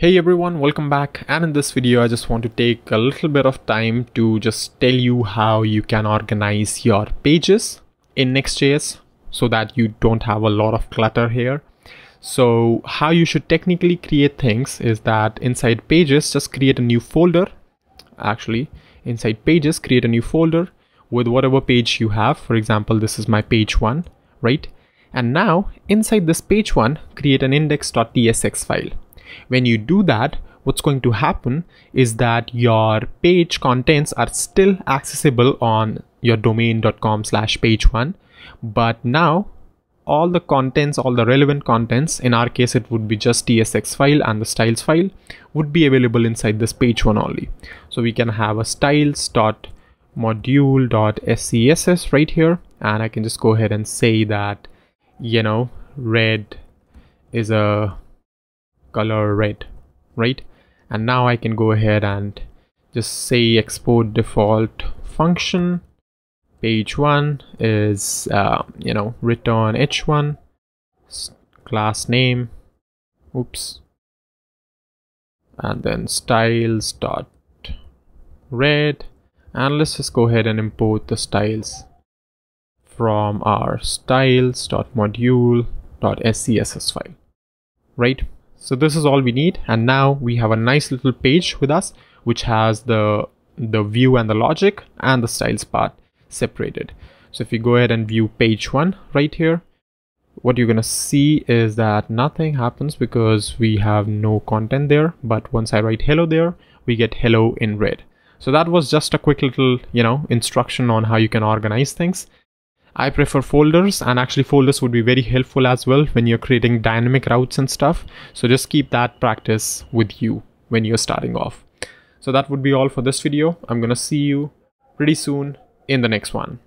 Hey everyone, welcome back. And in this video I just want to take a little bit of time to just tell you how you can organize your pages in Next.js so that you don't have a lot of clutter here. So how you should technically create things is that inside pages just create a new folder. Actually inside pages create a new folder with whatever page you have. For example this is my page one right? And now inside this page one create an index.tsx file when you do that, what's going to happen is that your page contents are still accessible on your domain.com slash page one. But now all the contents, all the relevant contents, in our case, it would be just TSX file and the styles file would be available inside this page one only. So we can have a styles.module.scss right here. And I can just go ahead and say that, you know, red is a color red right? And now I can go ahead and just say export default function. Page one is uh, you know return h1 class name oops. And then styles dot red. And let's just go ahead and import the styles from our styles dot module dot scss file right so this is all we need and now we have a nice little page with us which has the the view and the logic and the styles part separated. So if you go ahead and view page one right here, what you're gonna see is that nothing happens because we have no content there. But once I write hello there, we get hello in red. So that was just a quick little, you know, instruction on how you can organize things. I prefer folders and actually folders would be very helpful as well when you're creating dynamic routes and stuff. So just keep that practice with you when you're starting off. So that would be all for this video. I'm gonna see you pretty soon in the next one.